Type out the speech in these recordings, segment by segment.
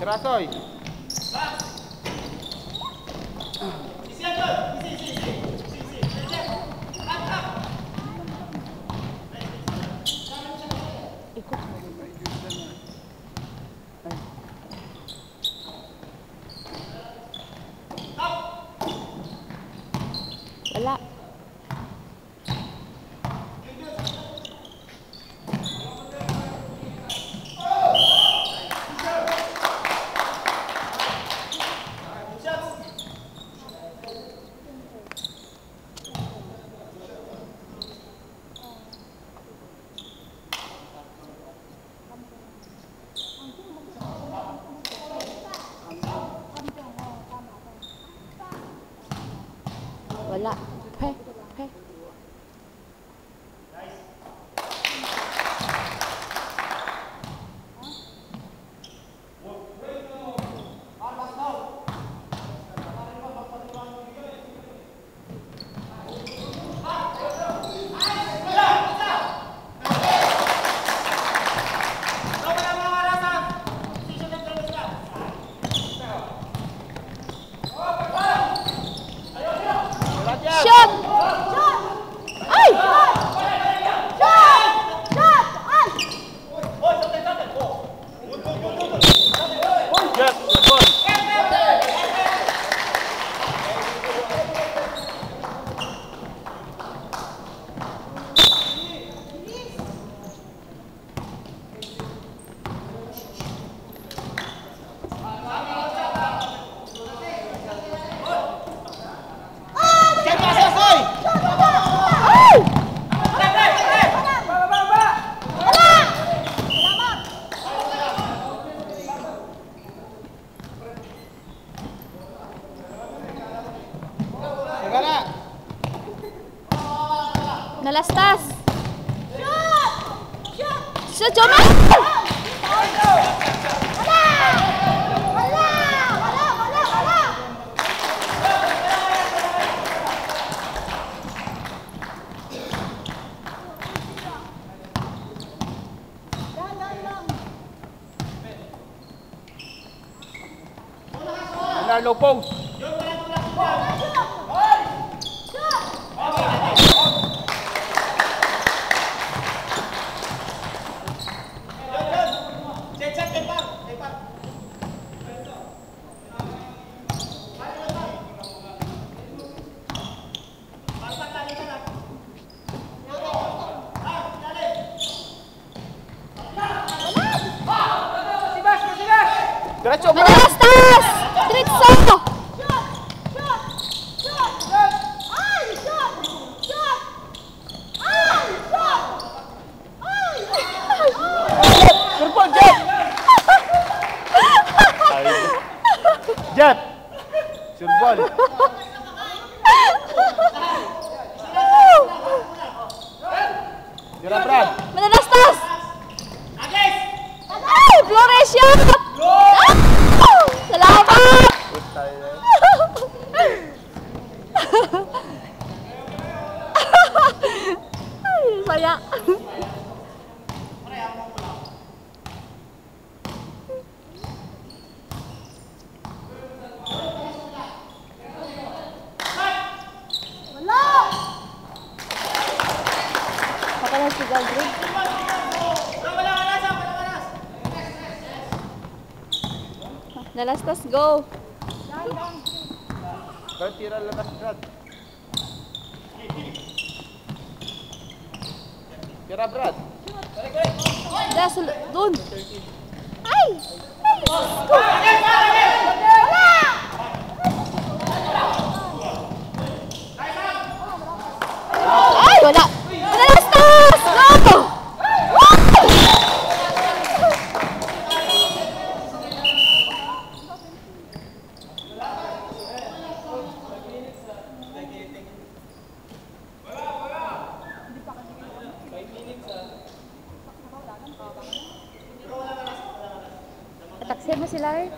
Grasoy. Sisian, Isi. 了 No la estás. ¡Yo! ¡Yo! ¡Shot! ¡Shot! Low post. coba. Anastas, Tritso. Jab. Menenastas. Agis. Ay, Floresio. Nalastas, go! Brad, tira labas, Brad. Tira, Brad. Sa doon. Ay! Ay! Go! Ay! Wala! thêm cái gì lấy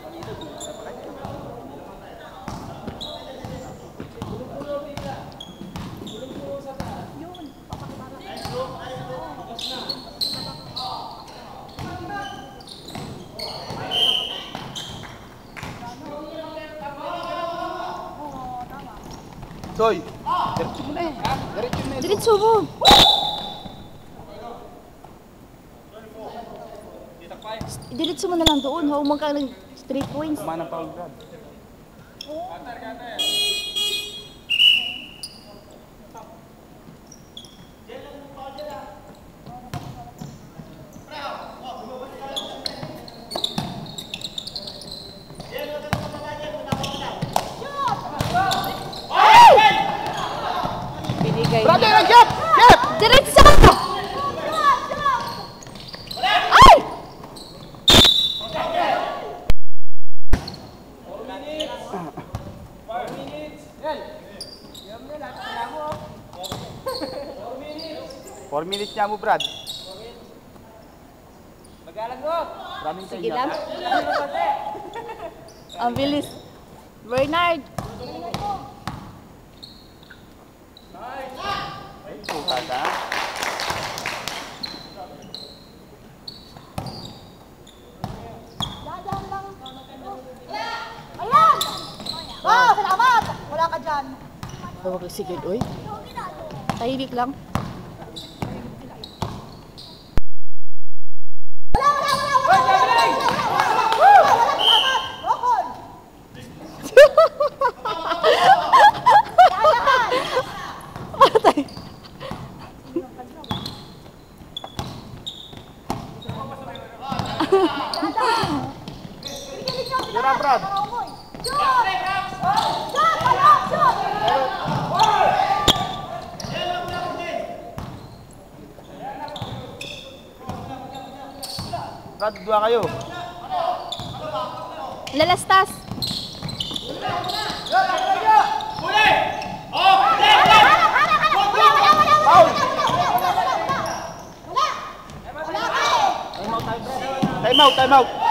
Soy. Diretso mo. Diretso mo. Diretso mo. Na lang doon. Huwag ka ng straight points. Kumanang foul, Brad. Binigay 4 minutes niya mo, Brad. Magalang mo! Maraming Sige lang. Ang bilis. Bernard! Nice! Ay, sukat ha. Wow, oh, salamat! Wala ka dyan. Huwag ka sigil, oy. Tahimik lang. Brad. Brad, dua kayo. Lalastas. Foul! Time out, time out. Time out, time out.